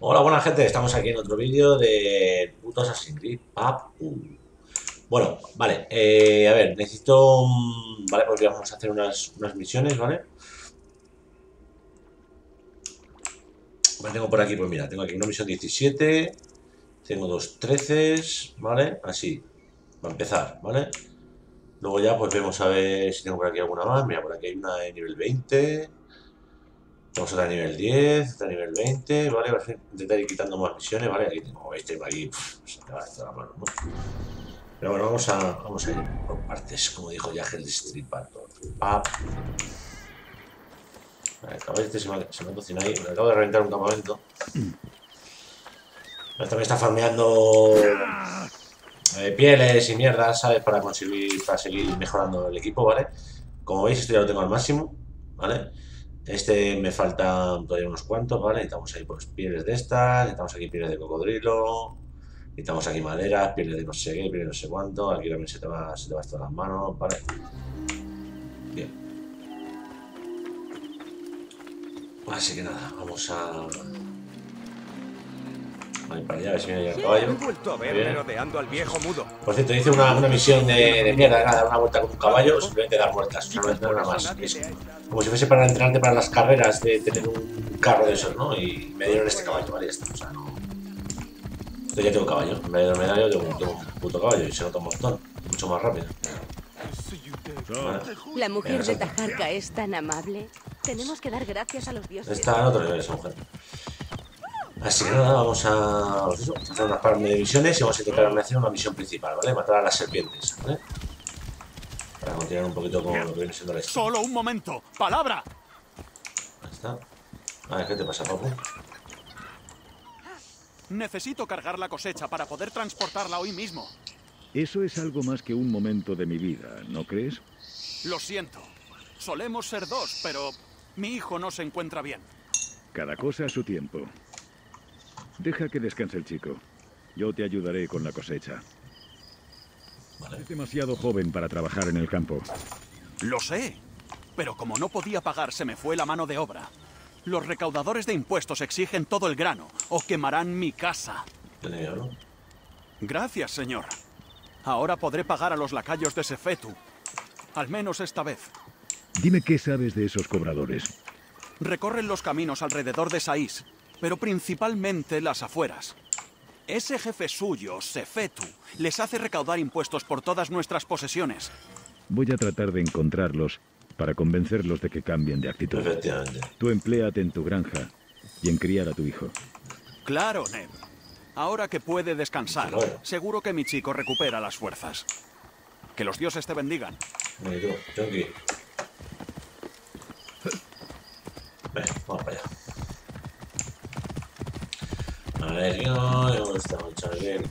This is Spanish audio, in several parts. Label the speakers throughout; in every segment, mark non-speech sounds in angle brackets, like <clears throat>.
Speaker 1: Hola, buena gente, estamos aquí en otro vídeo de puto Assassin's Creed Papu. Bueno, vale, eh, a ver, necesito... Vale, porque vamos a hacer unas, unas misiones, ¿vale? Vale, tengo por aquí, pues mira, tengo aquí una misión 17, tengo dos 13, ¿vale? Así, va a empezar, ¿vale? Luego ya pues vemos a ver si tengo por aquí alguna más. Mira, por aquí hay una de nivel 20. Tenemos otra de nivel 10, otra de nivel 20, ¿vale? A intentar ir quitando más misiones, ¿vale? Aquí tengo, veis, tengo aquí, se me va a la mano, ¿no? Pero bueno, vamos a, vamos a ir por partes, como dijo Yagel Destripator. Pap. Vale, el este se me, se me ha cocinado ahí. Me acabo de reventar un campamento. También está farmeando eh, pieles y mierdas, ¿sabes? Para conseguir, para seguir mejorando el equipo, ¿vale? Como veis, esto ya lo tengo al máximo, ¿vale? Este me faltan todavía unos cuantos, ¿vale? Necesitamos ahí pues pieles de estas, necesitamos aquí pieles de cocodrilo, necesitamos aquí maderas, pieles de no sé qué, pieles de no sé cuánto, aquí también se te va, se te va de las manos, ¿vale? Bien. Así que nada, vamos a... Vale, para allá, a ver si viene ya el caballo.
Speaker 2: Al viejo mudo.
Speaker 1: Por cierto, hice una, una misión de, de mierda, era dar una vuelta con un caballo, simplemente dar vueltas, nada
Speaker 2: eso
Speaker 1: más. Es como si fuese para entrenarte para las carreras de tener un carro de esos, ¿no? Y me dieron este caballo, ¿vale? Ya está, o sea, no... Entonces ya tengo caballo, en vez de medallo tengo, tengo un puto caballo y se nota un montón, mucho más rápido. Vale.
Speaker 3: La mujer
Speaker 1: Venga,
Speaker 3: de. Tajarca es tan amable. Tenemos que dar gracias a los dioses.
Speaker 1: Está en otro nivel esa mujer. Así que nada, vamos a, pues eso, a hacer unas par de misiones y vamos a intentar hacer una misión principal, ¿vale? Matar a las serpientes, ¿vale? Para continuar un poquito con lo que viene siendo la historia.
Speaker 4: Solo un momento. ¡Palabra!
Speaker 1: Ahí está. A ver, ¿qué te pasa, papu?
Speaker 4: Necesito cargar la cosecha para poder transportarla hoy mismo.
Speaker 5: Eso es algo más que un momento de mi vida, ¿no crees?
Speaker 4: Lo siento. Solemos ser dos, pero mi hijo no se encuentra bien.
Speaker 5: Cada cosa a su tiempo. Deja que descanse el chico. Yo te ayudaré con la cosecha.
Speaker 1: Vale.
Speaker 5: Es demasiado joven para trabajar en el campo.
Speaker 4: Lo sé. Pero como no podía pagar, se me fue la mano de obra. Los recaudadores de impuestos exigen todo el grano o quemarán mi casa. Gracias, señor. Ahora podré pagar a los lacayos de Sefetu. Al menos esta vez.
Speaker 5: Dime qué sabes de esos cobradores.
Speaker 4: Recorren los caminos alrededor de Saís, pero principalmente las afueras. Ese jefe suyo, Sefetu, les hace recaudar impuestos por todas nuestras posesiones.
Speaker 5: Voy a tratar de encontrarlos para convencerlos de que cambien de actitud. Tú empléate en tu granja y en criar a tu hijo.
Speaker 4: Claro, Ned. Ahora que puede descansar, seguro que mi chico recupera las fuerzas. Que los dioses te bendigan.
Speaker 1: Chonky. Venga, vamos para allá. A ver, yo, ¿dónde estamos, chaval?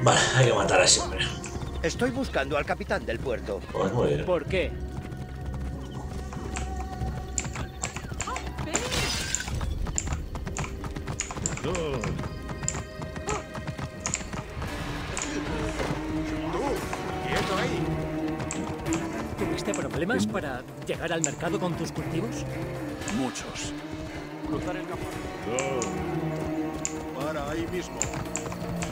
Speaker 1: Vale, hay que matar a ese hombre.
Speaker 6: Estoy buscando al capitán del puerto.
Speaker 1: Pues muy bien.
Speaker 6: ¿Por qué?
Speaker 7: ¿Tuviste problemas para llegar al mercado con tus cultivos?
Speaker 4: Muchos. Cruzar el campo.
Speaker 2: Para ahí mismo.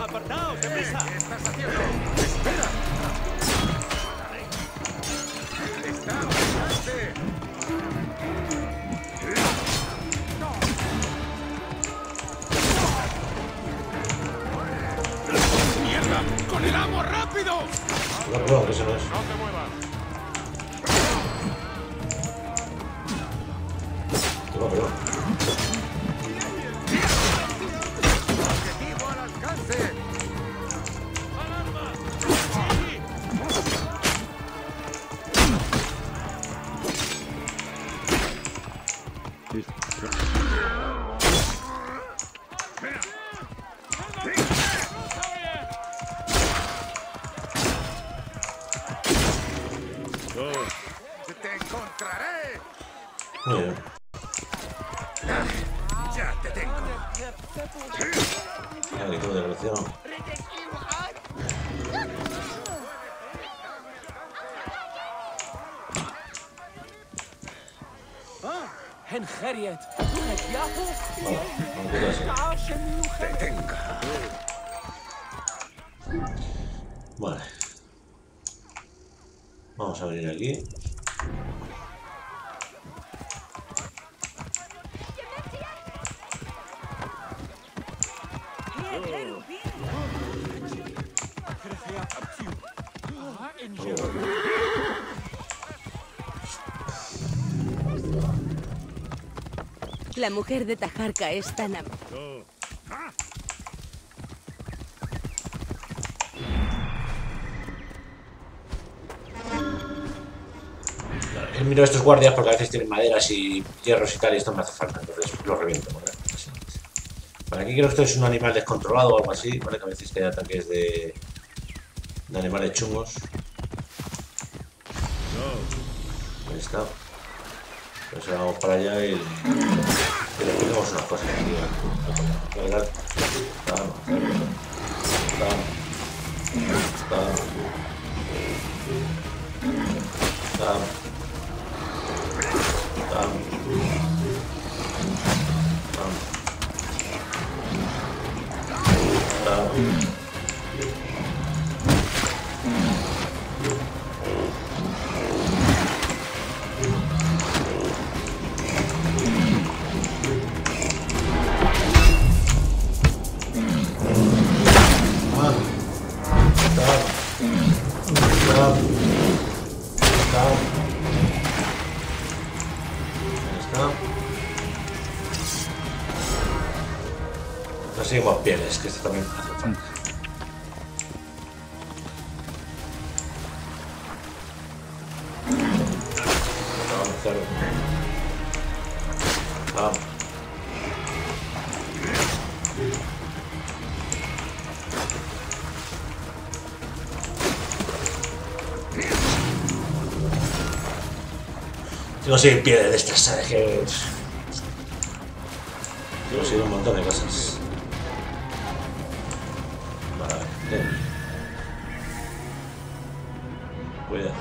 Speaker 4: ¡Apartaos, deprisa!
Speaker 2: ¿Qué estás haciendo? ¡Espera! ¡Está alcance! ¡Mierda! ¡Con el amo rápido!
Speaker 1: No, no, que eso no es.
Speaker 2: No te muevas.
Speaker 3: La mujer de Tajarca es tan am-
Speaker 1: He mirado estos guardias porque a veces tienen maderas y hierros y tal y esto me hace falta, entonces los reviento. ¿vale? Vale, aquí creo que esto es un animal descontrolado o algo así, ¿vale? Que a veces hay ataques de, de animales chungos. Ahí está. Pues ahora vamos para allá y, le ponemos unas cosas. Vamos. Tengo seis pieles de estas, ¿sabes? Que... Tengo sido un montón de cosas. Vale, bien. Cuidado.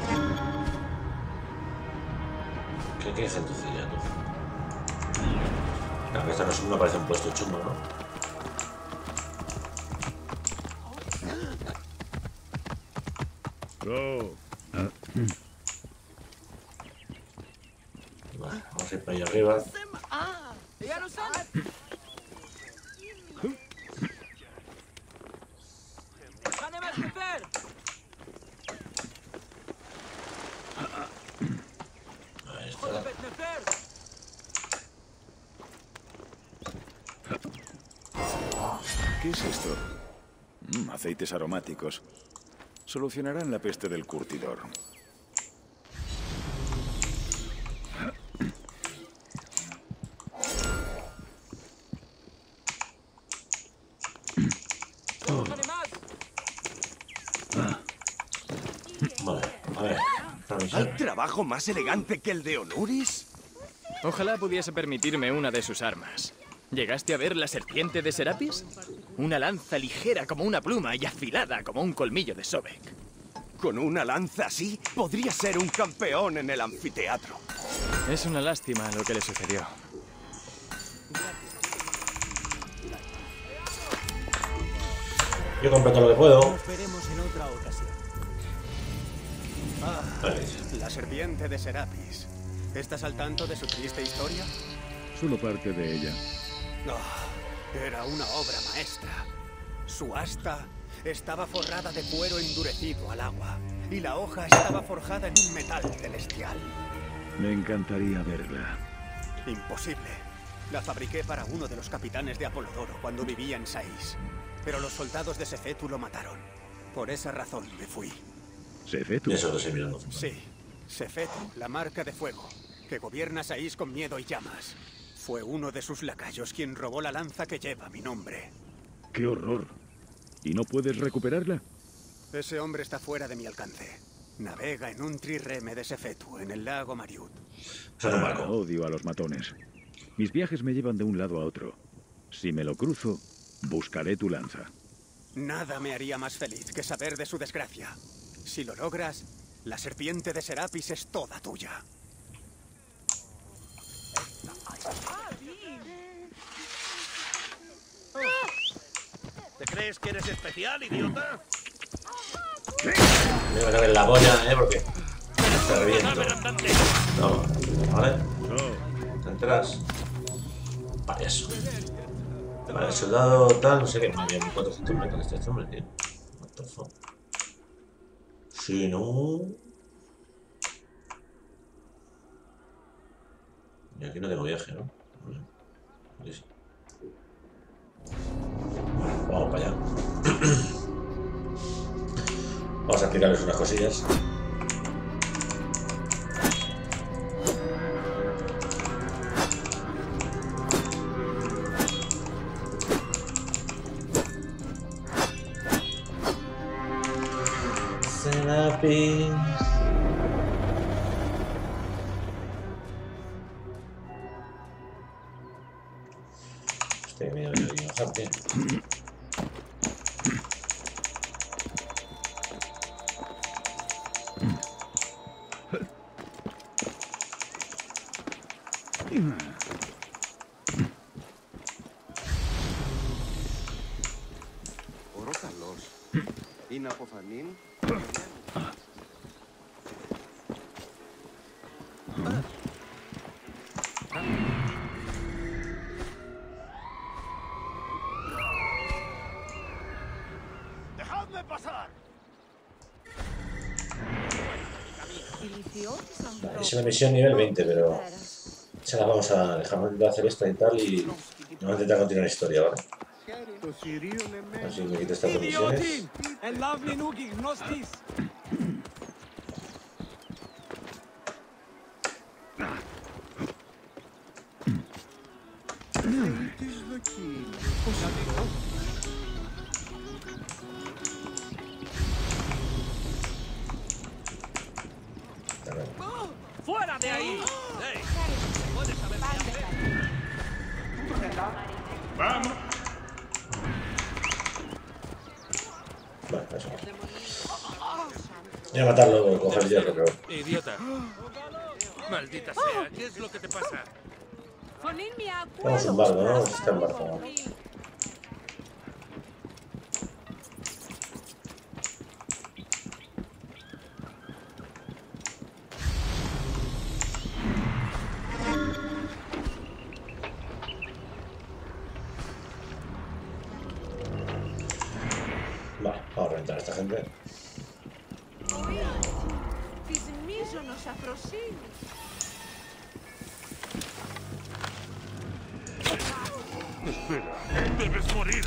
Speaker 1: ¿Qué, qué gentucilla, tú? No, que esta no, es- no parece un puesto chungo, ¿no?
Speaker 5: Go.
Speaker 1: Vale, vamos a ir para allá arriba. Ahí está.
Speaker 5: ¿Qué es esto? Mm, aceites aromáticos. Solucionarán la peste del curtidor.
Speaker 6: ¿Hay trabajo más elegante que el de Onuris?
Speaker 7: Ojalá pudiese permitirme una de sus armas. ¿Llegaste a ver la serpiente de Serapis? Una lanza ligera como una pluma y afilada como un colmillo de Sobek.
Speaker 6: Con una lanza así, podría ser un campeón en el anfiteatro.
Speaker 7: Es una lástima lo que le sucedió.
Speaker 1: Yo compro todo lo que puedo.
Speaker 7: Veremos en otra ocasión.
Speaker 1: Vale.
Speaker 8: La serpiente de Serapis. ¿Estás al tanto de su triste historia?
Speaker 5: Solo parte de ella.
Speaker 8: Ah, era una obra maestra. Su asta estaba forrada de cuero endurecido al agua y la hoja estaba forjada en un metal celestial.
Speaker 5: Me encantaría verla.
Speaker 8: Imposible. La fabriqué para uno de los capitanes de Apolodoro cuando vivía en Sais. Pero los soldados de Sefetu lo mataron. Por esa razón me fui.
Speaker 5: Sefetu.
Speaker 1: Eso lo mirando.
Speaker 8: Sí, Sefetu, la marca de fuego, que gobierna Sais con miedo y llamas. Fue uno de sus lacayos quien robó la lanza que lleva mi nombre.
Speaker 5: ¡Qué horror! ¿Y no puedes recuperarla?
Speaker 8: Ese hombre está fuera de mi alcance. Navega en un trireme de Sefetu, en el lago Mariut.
Speaker 1: Barco.
Speaker 5: Odio a los matones. Mis viajes me llevan de un lado a otro. Si me lo cruzo, buscaré tu lanza.
Speaker 8: Nada me haría más feliz que saber de su desgracia. Si lo logras, la serpiente de Serapis es toda tuya.
Speaker 9: ¿Te crees que eres especial, idiota?
Speaker 1: Me voy a ver la polla, eh, porque te reviento. No, ¿vale? ¿Te enteras? Payaso. Vale, soldado tal, no sé qué. Madre mía, 400 metros este hombre, tío. What the fuck. Sí, no. Y aquí no tengo viaje, ¿no? Sí. Vamos para allá. <clears throat> Vamos a explicarles unas cosillas.
Speaker 6: Propoflanin.
Speaker 2: ¡Dejadme pasar!
Speaker 1: Es una misión nivel 20, pero... Se la vamos a dejar de hacer esta y tal y... Vamos a intentar continuar la historia, ¿vale? Así que me quito estas
Speaker 9: condiciones. È lovely noogie, no stis.
Speaker 1: Estamos en barco, ¿no? Está
Speaker 2: ¡Debes morir!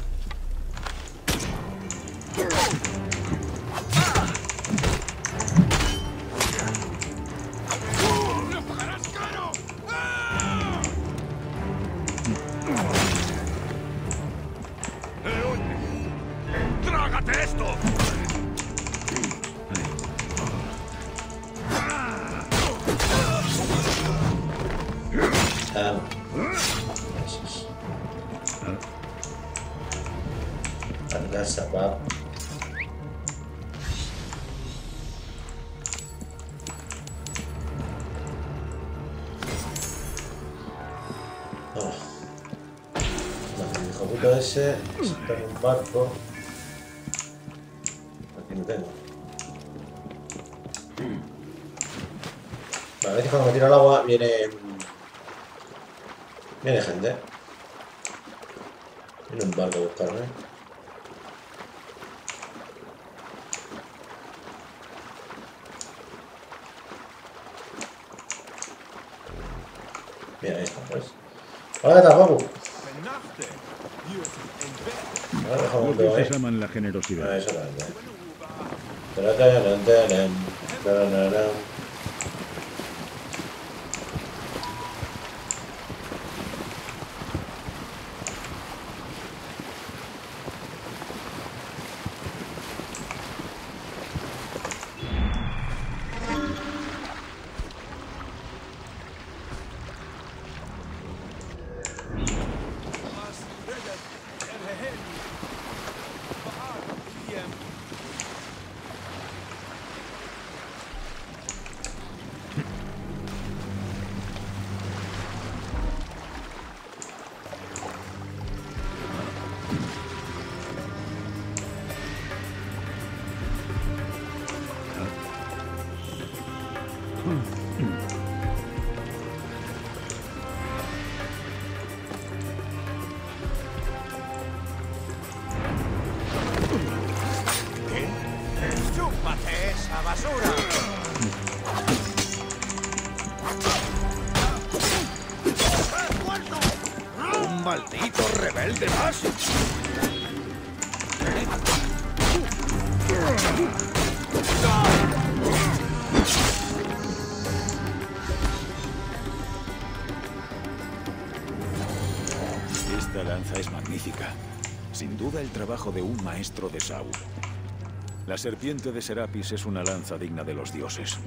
Speaker 1: Ese en un barco. Aquí no tengo. A veces cuando me tiro al agua viene. Viene gente.
Speaker 5: Esta lanza es magnífica. Sin duda el trabajo de un maestro de Saúl. La serpiente de Serapis es una lanza digna de los dioses.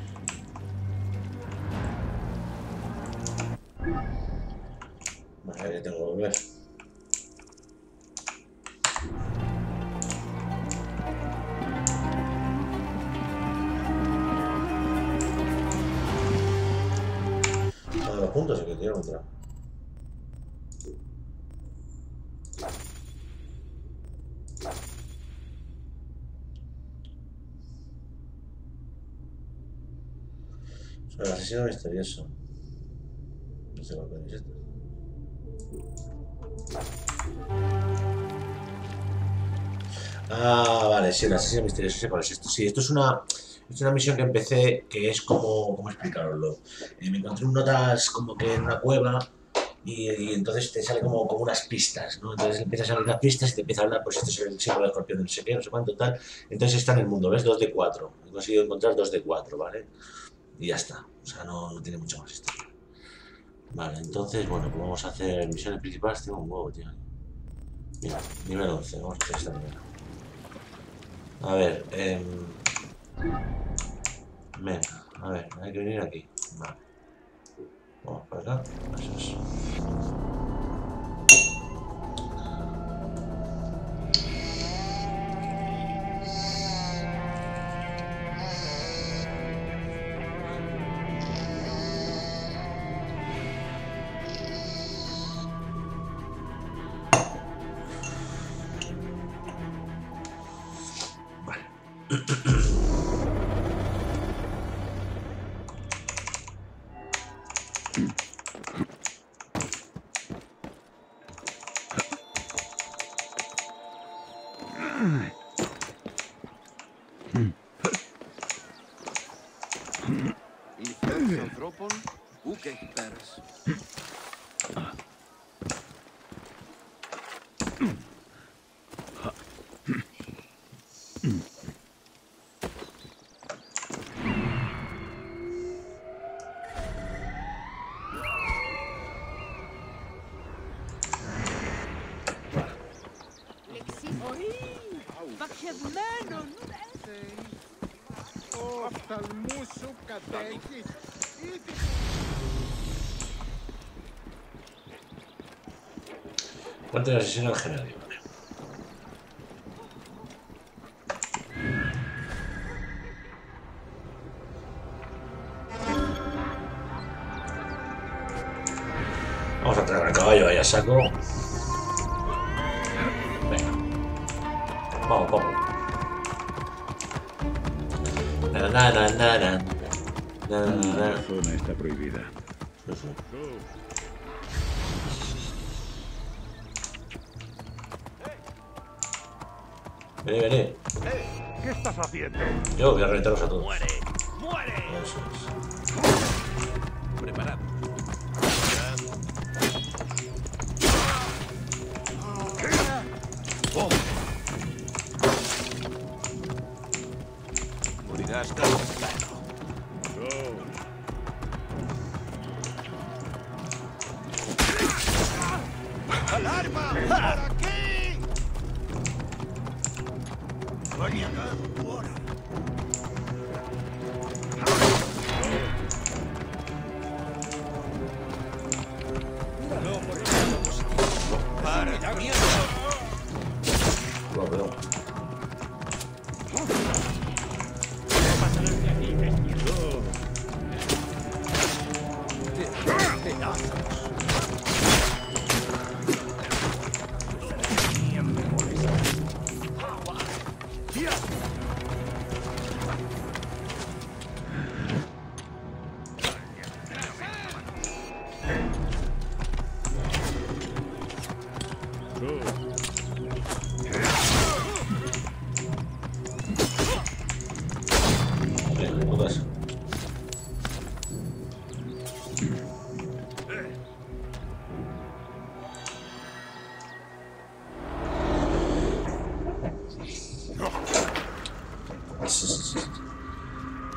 Speaker 1: Asesino misterioso. No sé cuál es este. Ah, vale, sí, el asesino misterioso, sé cuál es esto. Sí, esto es una, es una misión que empecé que es como, ¿cómo explicaroslo? Eh, me encontré un notas como que en una cueva y, y entonces te sale como, como unas pistas, ¿no? Entonces empiezas a ver unas pistas y te empieza a hablar, pues este es el símbolo de escorpión no sé qué, no sé cuánto, tal. Entonces está en el mundo, ¿ves? 2 de 4. He conseguido encontrar 2 de 4, ¿vale? Y ya está. O sea, no, no tiene mucho más historia. Vale, entonces, bueno, pues vamos a hacer misiones principales. Tengo un huevo, tío. Mira, nivel 11. Vamos a hacer esta primera. A ver, eh... Venga, a ver, hay que venir aquí. Vale. Vamos para acá. Eso es. ¿Cuántos asesinos al general? Vamos a traer al caballo ahí saco. Venga. Vamos, vamos. Na, na, na, na.
Speaker 5: La zona está prohibida.
Speaker 1: Sí, sí. Vení, vení.
Speaker 2: ¿Qué estás haciendo?
Speaker 1: Yo voy a reventarlos a todos.
Speaker 9: ¡Muere! ¡Muere!
Speaker 1: Eso es.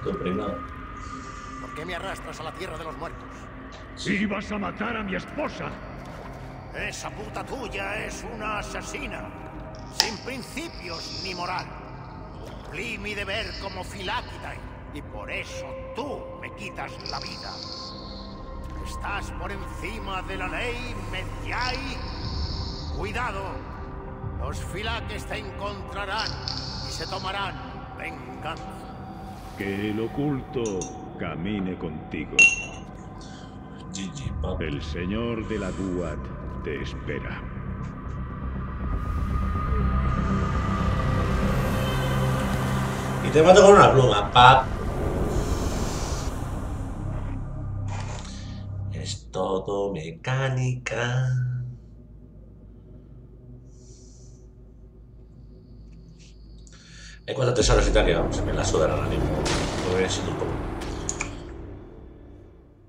Speaker 2: ¿Por qué me arrastras a la tierra de los muertos?
Speaker 10: Si vas a matar a mi esposa.
Speaker 2: Esa puta tuya es una asesina. Sin principios ni moral. Cumplí mi deber como Filáquida y por eso tú me quitas la vida. Estás por encima de la ley, Medjay. Cuidado. Los Filaques te encontrarán y se tomarán venganza.
Speaker 5: Que el oculto camine contigo. El señor de la Duat te espera.
Speaker 1: Y te mato con una pluma, pap. Es todo mecánica. Hay cuatro tesoros que vamos, me la sudan ahora mismo. Lo voy a un poco.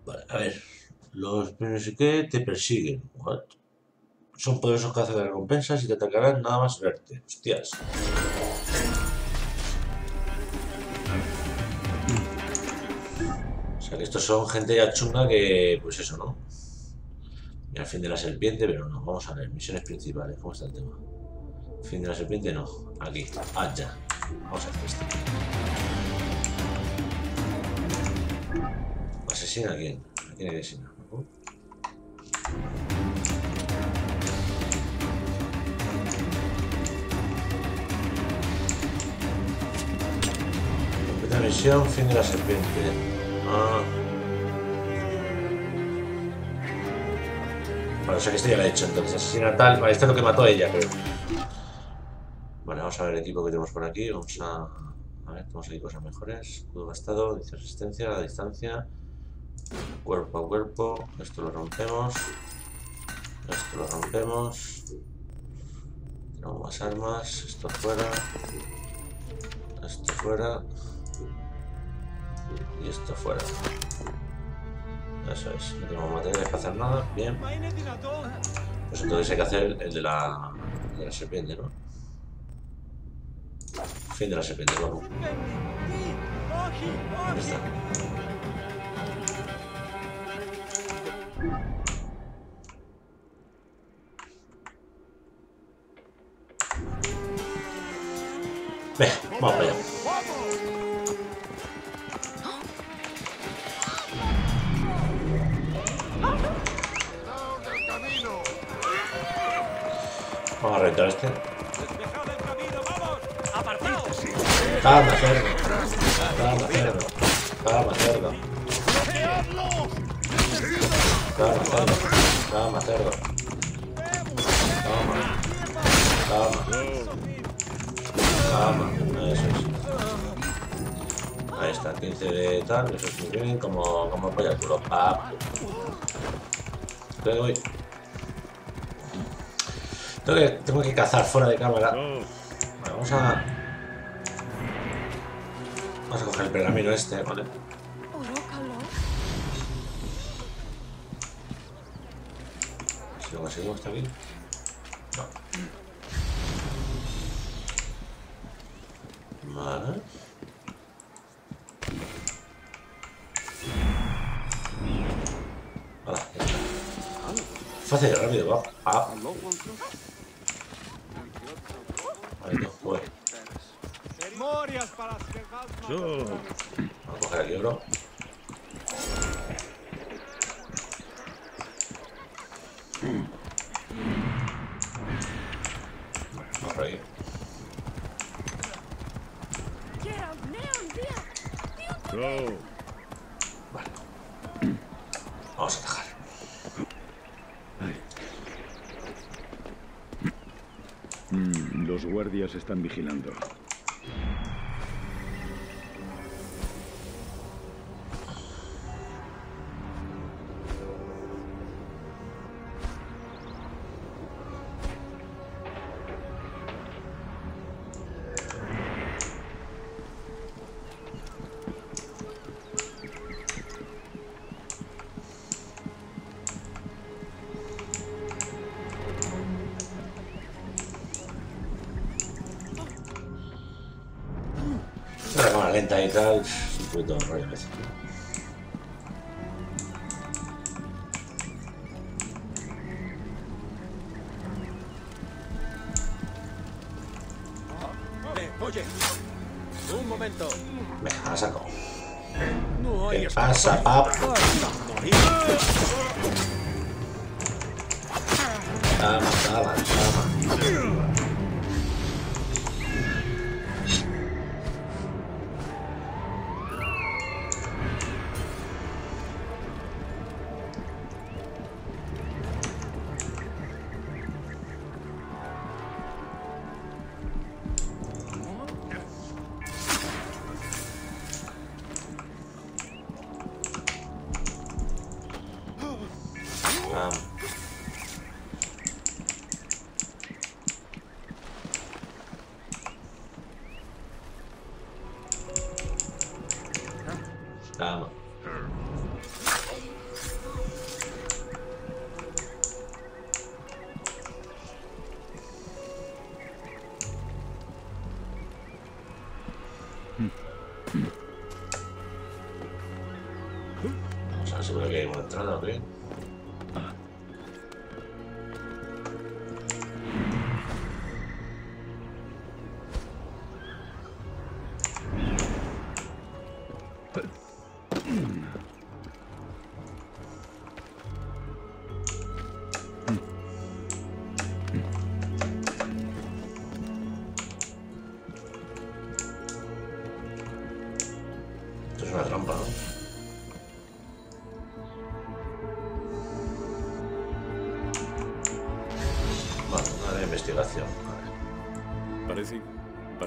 Speaker 1: Vale, a ver. Los no sé qué te persiguen. What? Son poderosos cazas de recompensas y te atacarán nada más verte. Hostias. O sea que estos son gente ya chunga que, pues eso, ¿no? Y al fin de la serpiente, pero no. Vamos a ver, misiones principales. ¿Cómo está el tema? Fin de la serpiente, no. Aquí. Ah, Vamos a hacer esto. ¿Asesina a quién? ¿A quién? ¿No? Completa misión, fin de la serpiente. Ah. Vale, o sea que esto ya lo he hecho, entonces asesina tal. Vale, esto es lo que mató a ella, creo. Vamos a ver el equipo que tenemos por aquí. Vamos a. A ver, tenemos aquí cosas mejores. Escudo gastado, dice resistencia, a distancia. Cuerpo a cuerpo. Esto lo rompemos. Esto lo rompemos. Tenemos más armas. Esto fuera. Esto fuera. Y esto fuera. Eso es. No tenemos materiales para hacer nada. Bien. Pues entonces hay que hacer el de la, de la serpiente, ¿no? Fin de la serpiente, vamos. ¿Dónde está? Venga, vamos para allá. Vamos a reventar este.
Speaker 9: ¡Despejad el camino, vamos! ¡Apartaos!
Speaker 1: Calma, cerdo. Calma, cerdo. Calma, cerdo. Calma, cerdo. Calma, cerdo. Calma. Calma. Calma. Eso es. Ahí está, 15 de tal, eso es bien, como, como apoya el culo. Pa. Tengo, tengo, que, tengo que cazar fuera de cámara. Vale, vamos a. Vamos a coger el pergamino este, ¿vale? Si lo conseguimos está bien. No. Vale. Fácil rápido, va. Ah. Vale, no, voy.
Speaker 5: Yo.
Speaker 1: Vamos a coger aquí, bro. Vamos por ahí.
Speaker 5: Yo.
Speaker 1: Vamos a atajar.
Speaker 5: Mm, los guardias están vigilando.
Speaker 1: Una cámara lenta y tal. Es un poquito de rollo a entrada o qué.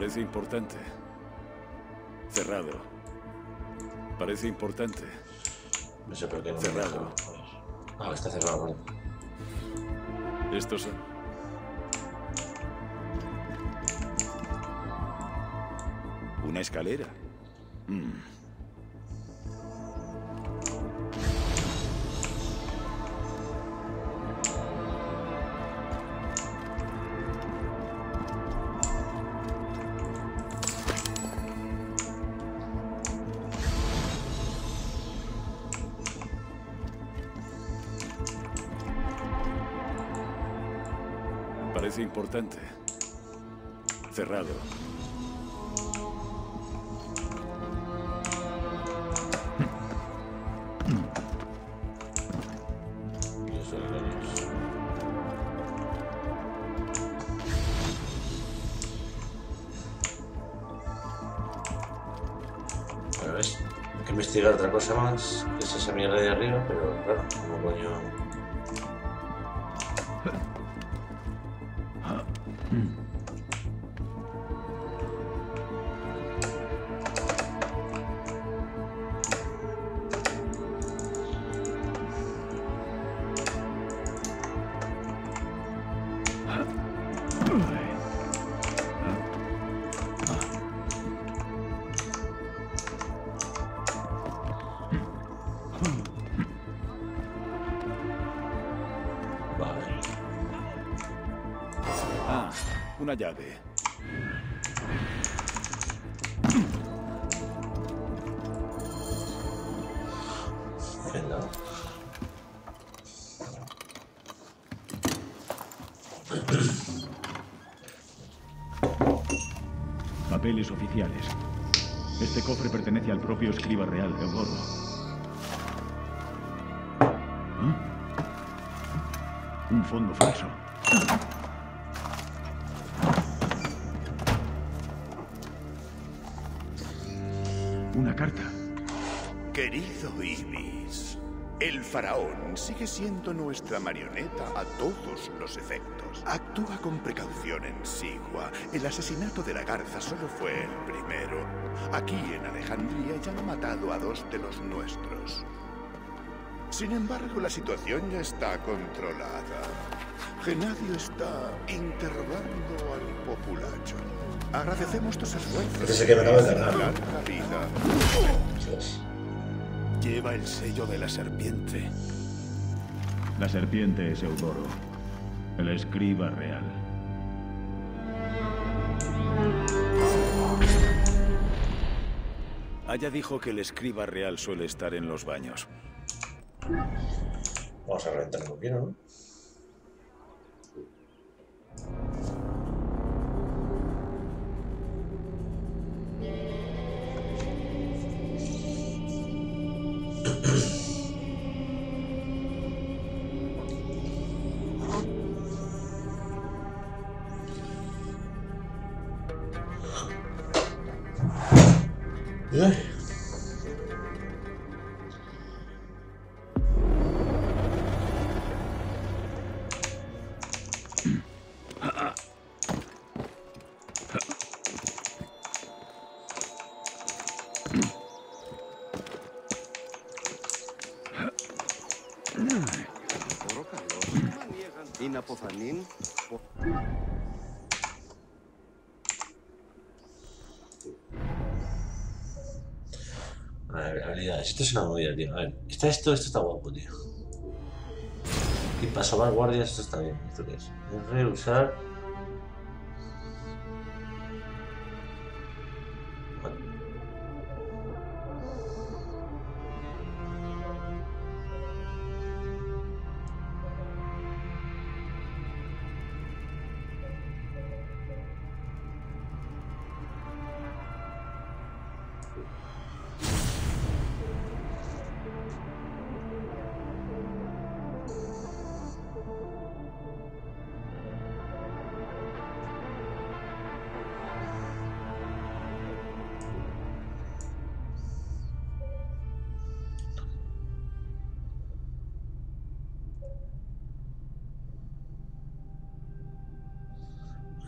Speaker 5: Parece importante. Cerrado. Parece importante.
Speaker 1: No sé por qué no
Speaker 5: Cerrado.
Speaker 1: Ah, está cerrado, vale.
Speaker 5: Estos son... Una escalera. Parece importante. Cerrado.
Speaker 1: Hay que investigar otra cosa más, que es esa mierda de arriba, pero claro, como coño...
Speaker 10: cofre pertenece al propio escriba real, Eudoro. ¿Ah? Un fondo falso.
Speaker 11: El faraón sigue siendo nuestra marioneta a todos los efectos. Actúa con precaución en Sigua. El asesinato de la garza solo fue el primero. Aquí en Alejandría ya han matado a dos de los nuestros. Sin embargo, la situación ya está controlada. Genadio está interrogando al populacho. Agradecemos tus esfuerzos.
Speaker 1: Que me de.
Speaker 5: Lleva el sello de la serpiente.
Speaker 10: La serpiente es Eudoro, el escriba real.
Speaker 5: Aya dijo que el escriba real suele estar en los baños.
Speaker 1: Vamos a reventar un poquito, ¿no? Esto es una movida, tío. A ver, está esto, esto está guapo, tío. Y para salvar guardias, esto está bien. ¿Esto qué? Es reusar.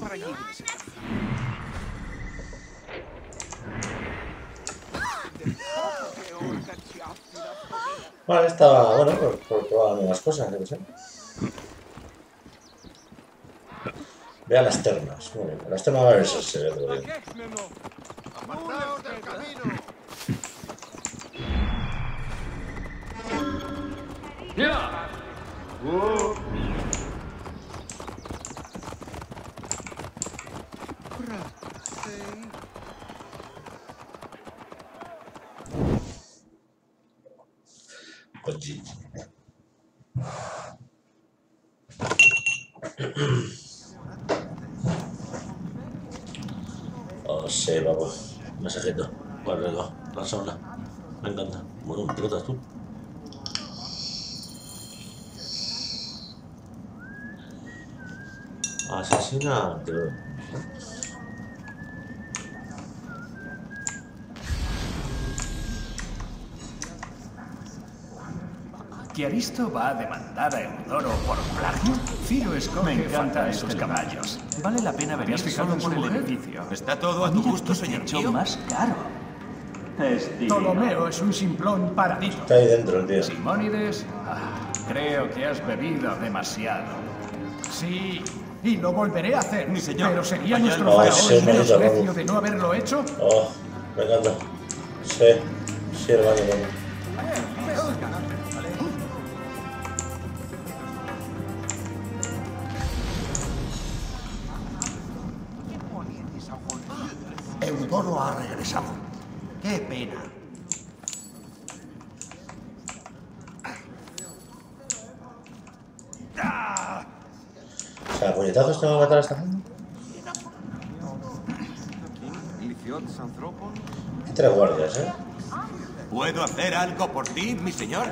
Speaker 1: Para Vale, estaba bueno por, por probar nuevas cosas, no sé. Ve a las termas. Muy bien, las termas a ver si se ve
Speaker 2: otro.
Speaker 1: Oye. Oh, sí, vamos. Mensajito. Vale, venga. La sauna. Me encanta. Bueno, me tratas tú. Asesina.
Speaker 12: ¿Kiaristo va a demandar a Eudoro por plagio? Ciro escoge Me encantan sus caballos. Vale la pena venir solo por el edificio.
Speaker 6: ¿Está todo a tu gusto, señor mío?
Speaker 12: más caro. Ptolomeo es un simplón paradito.
Speaker 1: Está ahí dentro el tío.
Speaker 12: Simónides, ah, creo que has bebido demasiado. Sí, y lo volveré a hacer. Mi señor. Pero sería nuestro faraón
Speaker 1: sí, vamos.
Speaker 12: de no haberlo hecho.
Speaker 1: Oh, me encanta. Sí. Sí, hermano.
Speaker 6: Señor?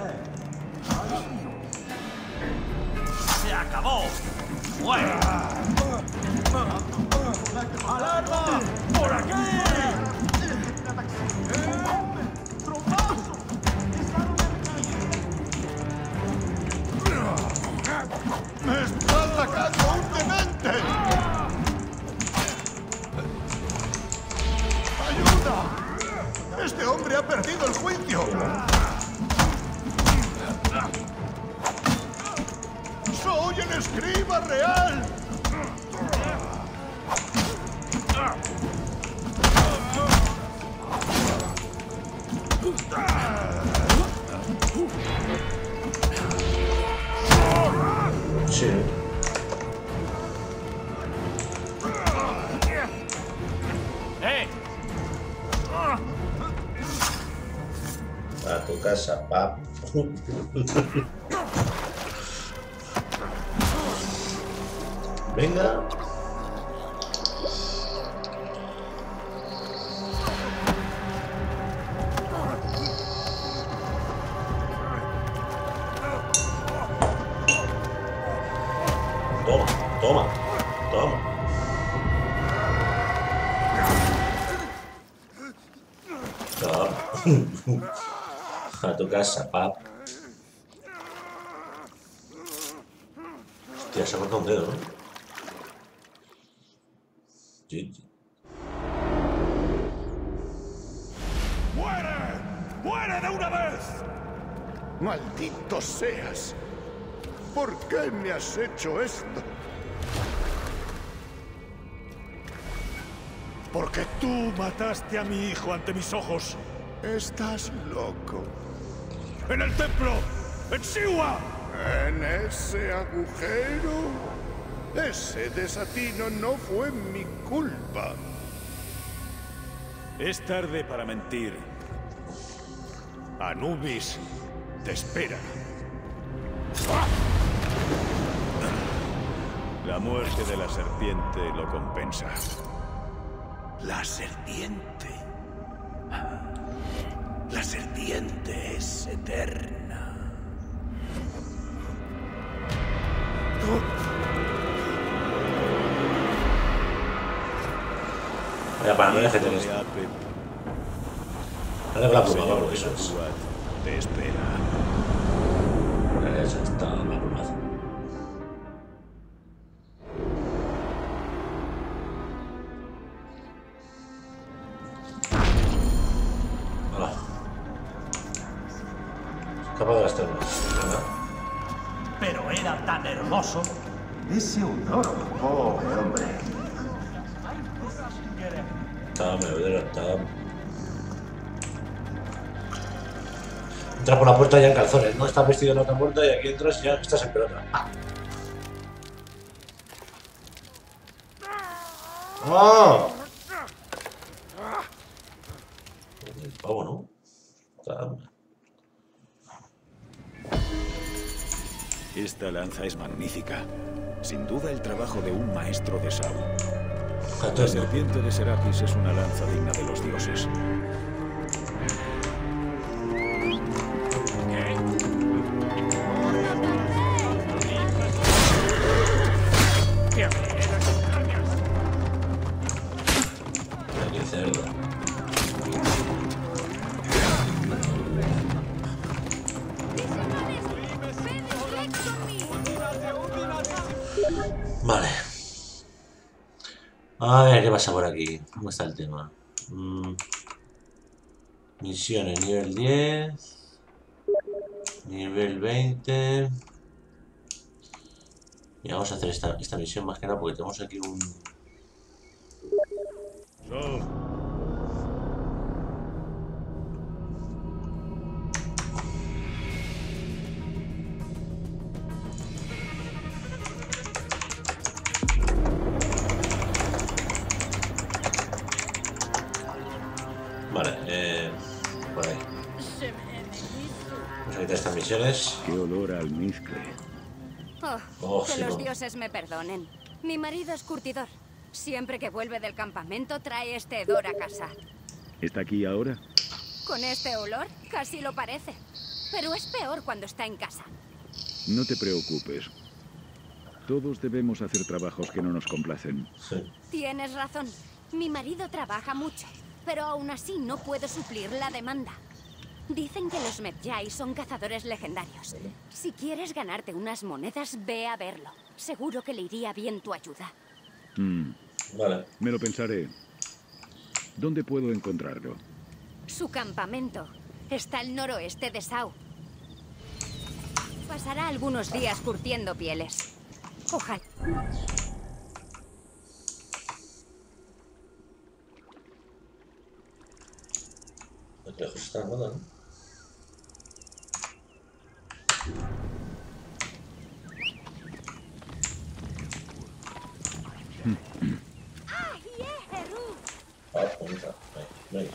Speaker 1: C'est trop. Se ha cortado un dedo, ¿no? GG.
Speaker 11: ¡Muere! ¡Muere de una vez! ¡Maldito seas! ¿Por qué me has hecho esto?
Speaker 13: Porque tú mataste a mi hijo ante mis ojos.
Speaker 11: Estás loco.
Speaker 13: ¡En el templo! ¡En Siwa!
Speaker 11: ¿En ese agujero? Ese desatino no fue mi culpa.
Speaker 5: Es tarde para mentir.
Speaker 13: Anubis te espera.
Speaker 5: La muerte de la serpiente lo compensa.
Speaker 11: La serpiente. La serpiente es eterna.
Speaker 1: Vaya paranoia que tenés. Dale con la pluma, vamos, eso es.
Speaker 5: Te espera.
Speaker 1: Está, la Ya en calzones, ¿no? Estás vestido en la otra puerta y aquí entras y ya estás en pelota. ¡Ah! El pavo, ¿no?
Speaker 5: Esta lanza es magnífica. Sin duda el trabajo de un maestro de Sau. La serpiente de Serapis es una lanza digna de los dioses.
Speaker 1: A ver, ¿qué pasa por aquí? ¿Cómo está el tema? Mm. Misiones, nivel 10. Nivel 20. Y vamos a hacer esta, esta misión más que nada porque tenemos aquí un... Vale,
Speaker 14: olor a almizcle.
Speaker 15: Oh,
Speaker 1: Oh,
Speaker 15: que
Speaker 1: sí,
Speaker 15: los
Speaker 1: no.
Speaker 15: dioses me perdonen. Mi marido es curtidor. Siempre que vuelve del campamento trae este hedor a casa.
Speaker 14: ¿Está aquí ahora?
Speaker 15: Con este olor casi lo parece. Pero es peor cuando está en casa.
Speaker 14: No te preocupes. Todos debemos hacer trabajos que no nos complacen.
Speaker 15: Tienes razón. Mi marido trabaja mucho, pero aún así no puedo suplir la demanda. Dicen que los Medjay son cazadores legendarios. Si quieres ganarte unas monedas, ve a verlo. Seguro que le iría bien tu ayuda.
Speaker 14: Mm,
Speaker 1: Vale.
Speaker 14: me lo pensaré. ¿Dónde puedo encontrarlo?
Speaker 15: Su campamento está al noroeste de Sau. Pasará algunos días curtiendo pieles.
Speaker 3: Ojalá.
Speaker 1: No te lejos está nada, ¿no? Ah, bonita. Ahí, ahí.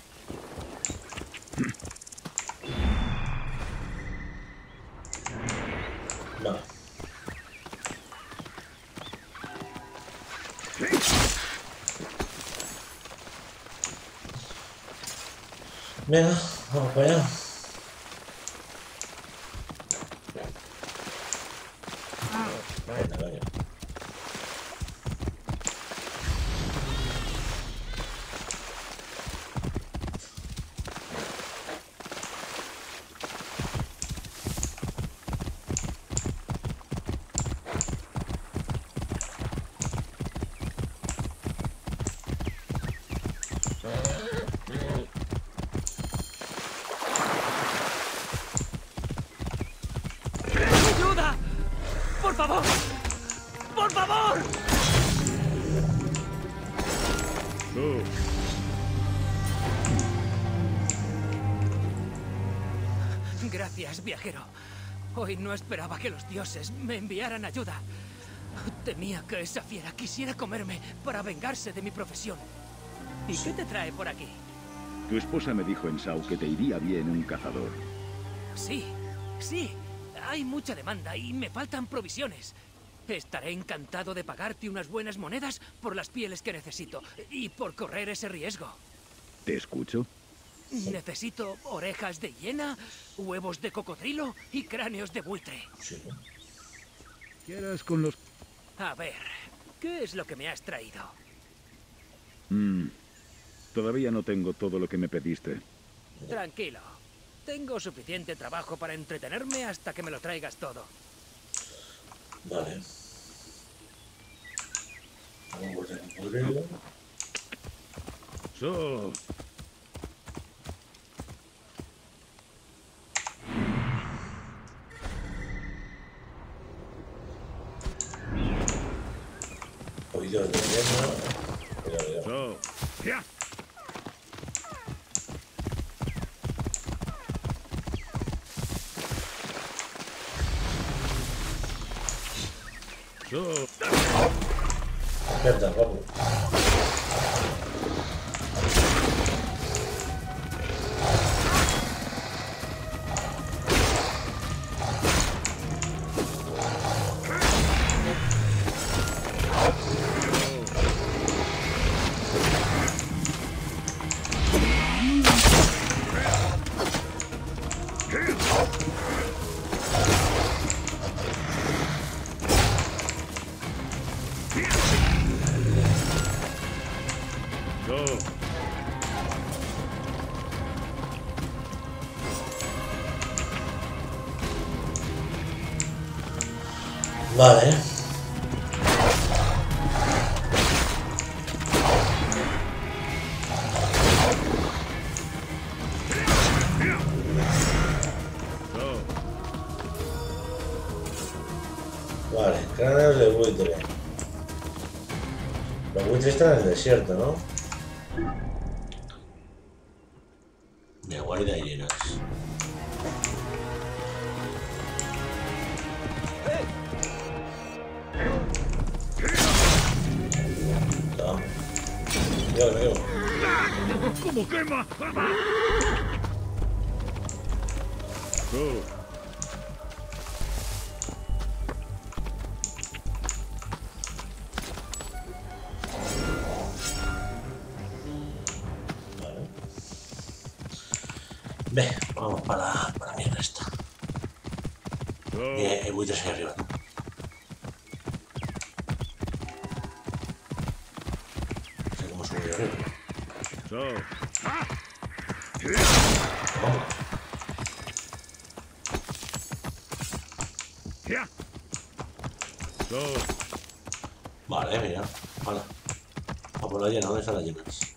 Speaker 1: Vale.
Speaker 9: No esperaba que los dioses me enviaran ayuda. Temía que esa fiera quisiera comerme para vengarse de mi profesión. ¿Y qué te trae por aquí?
Speaker 10: Tu esposa me dijo en Sau que te iría bien un cazador.
Speaker 9: Sí, sí. Hay mucha demanda y me faltan provisiones. Estaré encantado de pagarte unas buenas monedas por las pieles que necesito y por correr ese riesgo.
Speaker 10: ¿Te escucho?
Speaker 9: Necesito orejas de hiena, huevos de cocodrilo y cráneos de buitre.
Speaker 10: ¿Qué harás con los...?
Speaker 9: A ver, ¿qué es lo que me has traído?
Speaker 10: Mm, todavía no tengo todo lo que me pediste.
Speaker 9: Tranquilo. Tengo suficiente trabajo para entretenerme hasta que me lo traigas todo.
Speaker 1: Vale. Vamos a.
Speaker 10: So, Amen.
Speaker 1: Vale. Vale, cráneos de buitre. Los buitres están en el desierto, ¿no? Ve, vamos para, para mierda esta. Y el buitre hacia arriba. cómo subir arriba. Vamos. Vale, mira. Hala. A por la llena, ¿dónde están las llenas?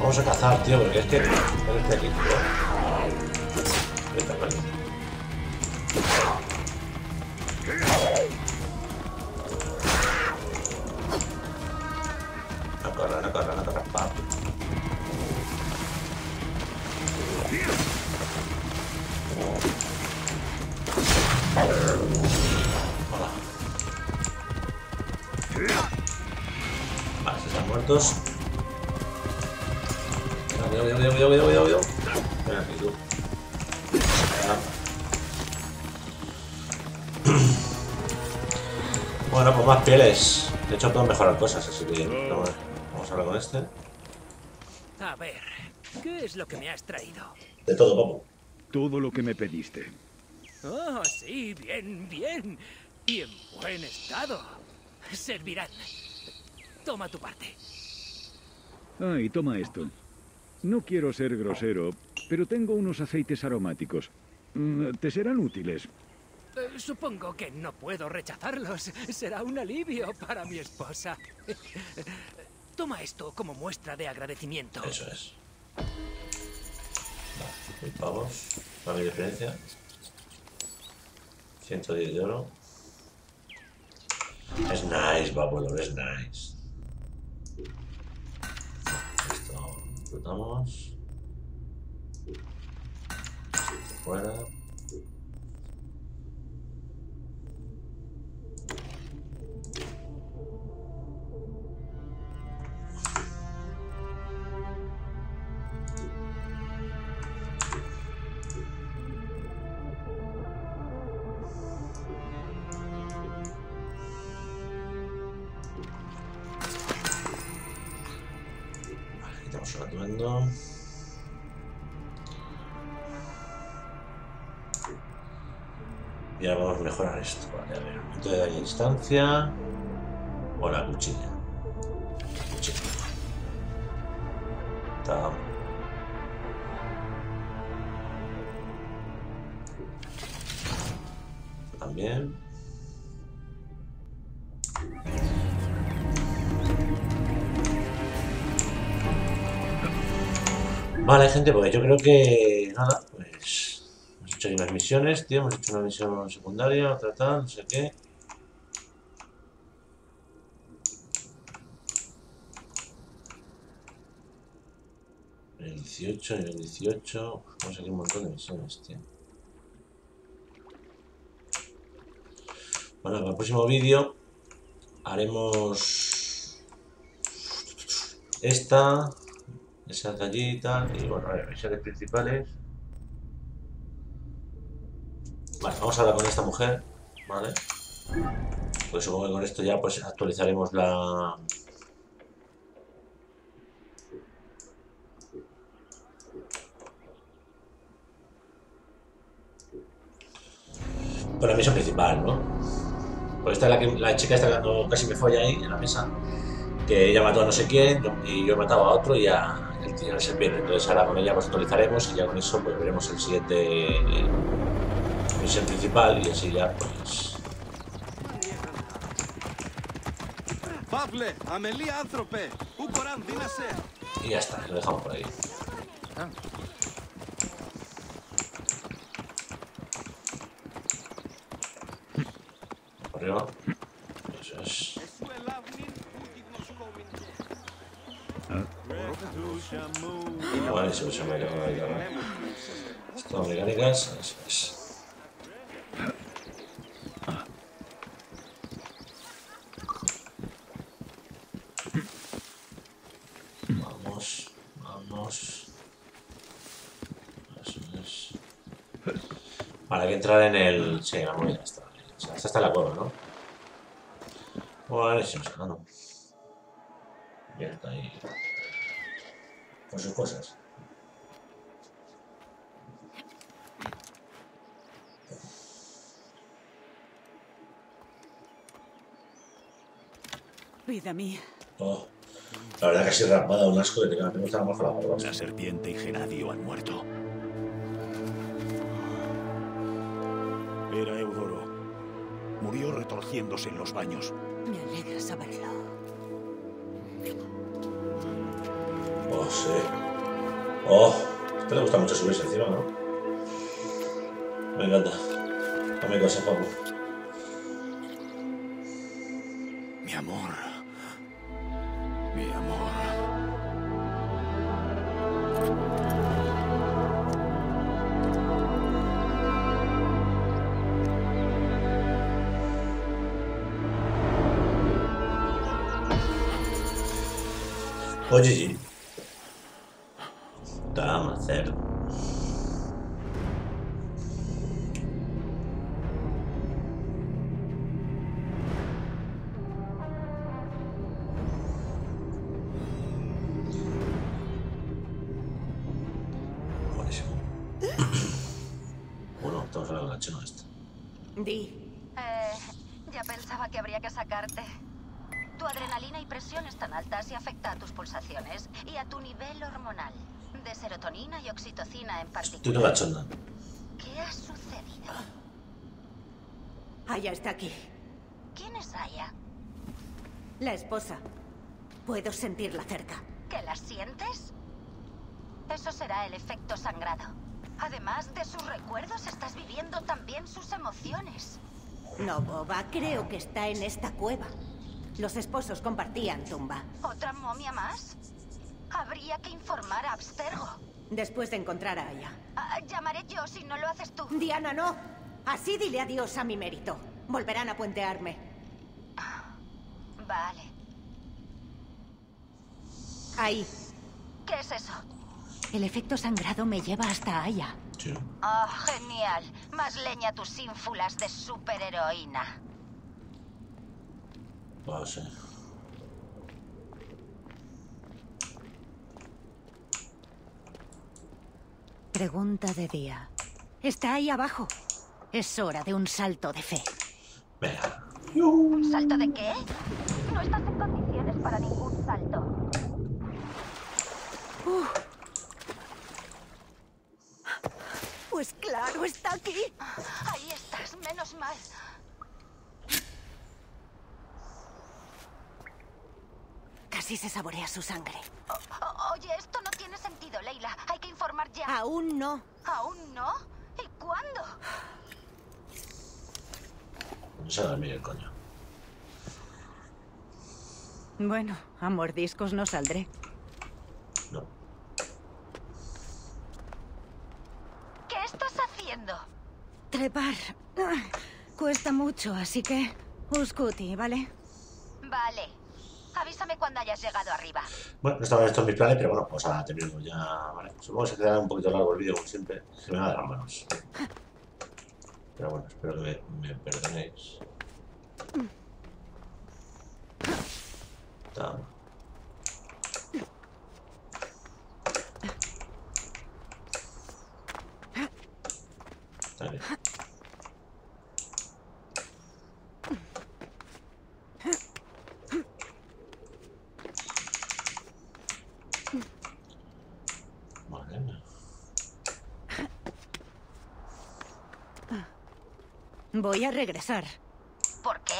Speaker 1: Vamos a cazar, tío, porque es que... Este aquí, tío. ¿Qué hecho, puedo mejorar cosas, así que vamos, vamos a hablar con este.
Speaker 9: A ver, ¿qué es lo que me has traído?
Speaker 1: De todo, papu.
Speaker 10: Todo lo que me pediste.
Speaker 9: Oh, sí, bien, bien. Y en buen estado. Servirán. Toma tu parte.
Speaker 10: Ah, y toma esto. No quiero ser grosero, pero tengo unos aceites aromáticos. Mm, Te serán útiles.
Speaker 9: Eh, supongo que no puedo rechazarlos. Será un alivio para mi esposa. <laughs> Toma esto como muestra de agradecimiento.
Speaker 1: Eso es. Vale, mil pavos. Para mi diferencia. 110 de oro. Es nice, Babolo, es nice. Disfrutamos. Esto fuera. Vale, quitamos el atuendo. Y ahora vamos a mejorar esto. Vale, a ver, aumento de daño a distancia. O la. Cuchilla. Gente, pues yo creo que nada, pues hemos hecho ahí unas misiones, tío, hemos hecho una misión secundaria, otra tal, no sé qué. El 18, el 18, vamos aquí un montón de misiones, tío. Bueno, para el próximo vídeo haremos esta, esa de allí y tal, y bueno, a ver, misiones principales. Vale, vamos a hablar con esta mujer, ¿vale? Pues supongo que con esto ya pues actualizaremos la... Pues la misión principal, ¿no? Pues esta es la, que, la chica cuando casi me folla ahí en la mesa, que ella mató a no sé quién y yo he matado a otro y a instituciones en bien. Entonces ahora con ella nos actualizaremos y ya con eso pues veremos el siguiente misión principal y así ya pues... Y ya está, lo dejamos por ahí. Ah. Arriba. Vale, se usa mecánica. Estas mecánicas, eso es. Vamos, vamos. Eso es. Vale, hay que entrar en el... Sí, vamos, ya está. O sea, esta está en la cueva, ¿no? Vale, sí, ah, no. Cosas.
Speaker 16: Vida mía.
Speaker 1: Oh, la verdad que así rapada, un asco de que me gusta más la barba.
Speaker 5: La serpiente y Genadio han muerto. Era Eudoro. Murió retorciéndose en los baños.
Speaker 16: Me alegra saberlo.
Speaker 1: Oh, a este le gusta mucho subirse encima, ¿no? Me encanta. Dame cosas, papu.
Speaker 5: Mi amor. Mi amor.
Speaker 1: Oye,
Speaker 16: Di.
Speaker 15: Eh, ya pensaba que habría que sacarte. Tu adrenalina y presión están altas y afecta a tus pulsaciones y a tu nivel hormonal. De serotonina y oxitocina en
Speaker 1: Tú
Speaker 15: particular.
Speaker 1: no la chonda.
Speaker 15: ¿Qué ha sucedido?
Speaker 16: Aya está aquí.
Speaker 15: ¿Quién es Aya?
Speaker 16: La esposa. Puedo sentirla cerca.
Speaker 15: ¿Que la sientes? Eso será el efecto sangrado. Además de sus recuerdos, estás viviendo también sus emociones.
Speaker 16: No, Boba, creo que está en esta cueva. Los esposos compartían tumba.
Speaker 15: ¿Otra momia más? Habría que informar a Abstergo.
Speaker 16: Después de encontrar a Aya.
Speaker 15: Ah, llamaré yo si no lo haces tú.
Speaker 16: Diana, no. Así dile adiós a mi mérito. Volverán a puentearme.
Speaker 15: Vale.
Speaker 16: Ahí.
Speaker 15: ¿Qué es eso?
Speaker 16: El efecto sangrado me lleva hasta Aya.
Speaker 1: Sí.
Speaker 15: Ah, genial. Más leña tus ínfulas de superheroína.
Speaker 1: Ah, sí.
Speaker 16: Pregunta de día. Está ahí abajo. Es hora de un salto de fe.
Speaker 1: Venga.
Speaker 15: ¿Un salto de qué? No estás en condiciones para ningún salto.
Speaker 16: Uh. Pues claro, está aquí.
Speaker 15: Ahí estás, menos mal.
Speaker 16: Casi se saborea su sangre.
Speaker 15: O- oye, esto no tiene sentido, Leila. Hay que informar ya.
Speaker 16: Aún no.
Speaker 15: ¿Aún no? ¿Y cuándo?
Speaker 1: No se dormir el coño.
Speaker 16: Bueno, a mordiscos no saldré.
Speaker 1: No.
Speaker 15: ¿Qué estás haciendo?
Speaker 16: Trepar. Cuesta mucho, así que... Uscuti, ¿vale?
Speaker 15: Vale. Avísame cuando hayas llegado arriba.
Speaker 1: Bueno, no estaban estos mis planes, pero bueno, vamos a terminarlo ya. Vale. Supongo que se quedará un poquito largo el vídeo, como siempre. Se me va de las manos. Pero bueno, espero que me, me perdonéis. Toma. Está bien. Madre mía.
Speaker 16: Voy a regresar.
Speaker 15: ¿Por qué?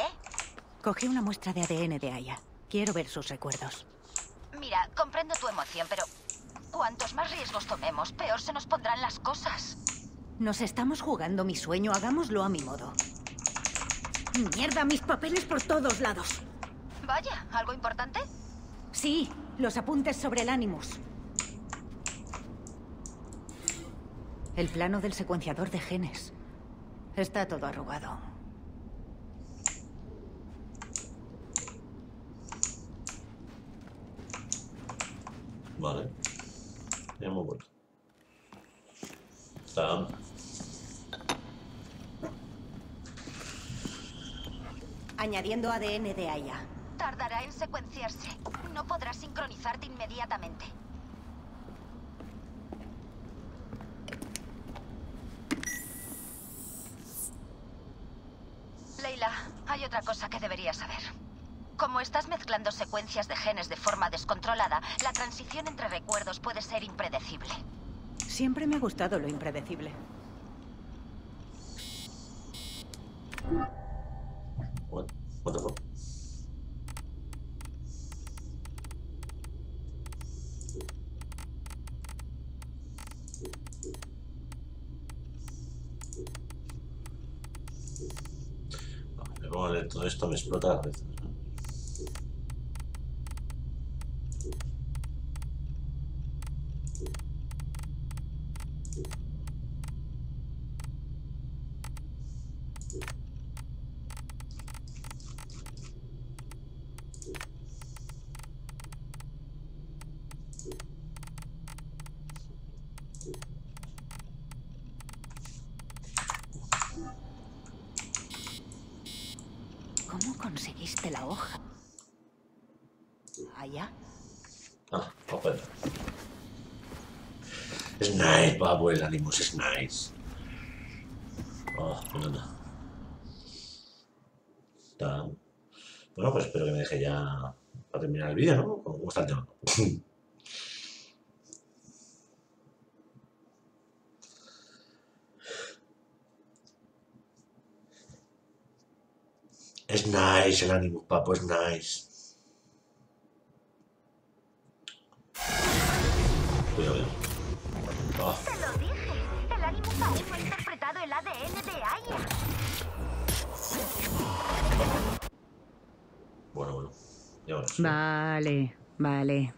Speaker 16: Cogí una muestra de ADN de Aya. Quiero ver sus recuerdos.
Speaker 15: Mira, comprendo tu emoción, pero cuantos más riesgos tomemos, peor se nos pondrán las cosas.
Speaker 16: Nos estamos jugando mi sueño, hagámoslo a mi modo. Mierda, mis papeles por todos lados.
Speaker 15: Vaya, ¿algo importante?
Speaker 16: Sí, los apuntes sobre el Animus. El plano del secuenciador de genes. Está todo arrugado.
Speaker 1: Vale. Ya hemos vuelto. Está.
Speaker 16: Añadiendo ADN de Aya.
Speaker 15: Tardará en secuenciarse. No podrás sincronizarte inmediatamente. Leila, hay otra cosa que deberías saber. Como estás mezclando secuencias de genes de forma descontrolada, la transición entre recuerdos puede ser impredecible.
Speaker 16: Siempre me ha gustado lo impredecible.
Speaker 1: What? What the fuck? Vale, Me pongo a leer todo esto, me explota la cabeza. ¿no?
Speaker 16: ¿Cómo conseguiste la hoja? Aya.
Speaker 1: Ah, papel. Es el Animus es nice. Oh, perdona. Tan. Bueno, pues espero que me deje ya para terminar el vídeo, ¿no? ¿Cómo está el tema? Es nice el Animus, papo, es nice.
Speaker 15: ADN de Aya.
Speaker 1: bueno, bueno. Ya.
Speaker 16: Vale, vale.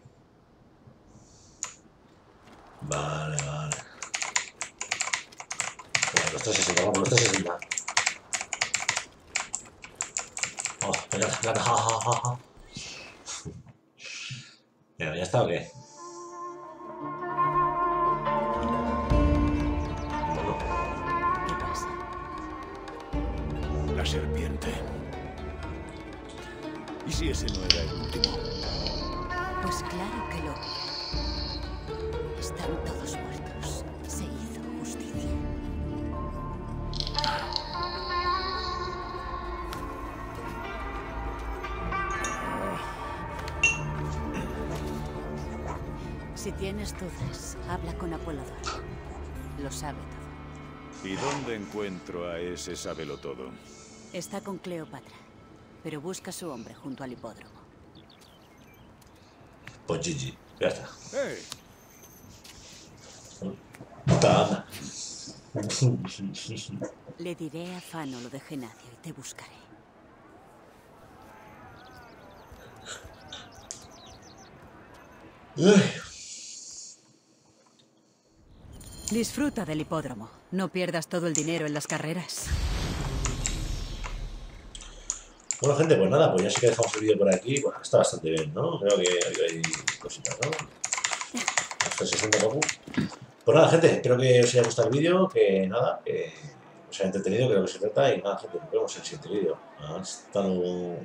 Speaker 1: Vale, vale. Bueno, los 360, vamos, los 360. Oh, venga, venga, ja, ja, ja, ja. Venga, ¿ya está o qué?
Speaker 5: Serpiente. ¿Y si ese no era el último?
Speaker 16: Pues claro que lo. Están todos muertos. Se hizo justicia. Si tienes dudas, habla con Apolodor. Lo sabe todo.
Speaker 5: ¿Y dónde encuentro a ese todo?
Speaker 16: Está con Cleopatra, pero busca a su hombre junto al hipódromo.
Speaker 1: pues GG. Ya está.
Speaker 5: ¡Hey!
Speaker 16: Le diré a Fano lo de Genadio y te buscaré.
Speaker 1: Uy,
Speaker 16: Disfruta del hipódromo. No pierdas todo el dinero en las carreras.
Speaker 1: Bueno, gente, pues nada, pues ya sí que dejamos el vídeo por aquí. Bueno, está bastante bien, ¿no? Creo que hay, cositas, ¿no? Hasta 60 poco. Pues nada, gente, espero que os haya gustado el vídeo, que nada, que os haya entretenido, creo que se trata. Y nada, gente, nos vemos en el siguiente vídeo. Hasta luego.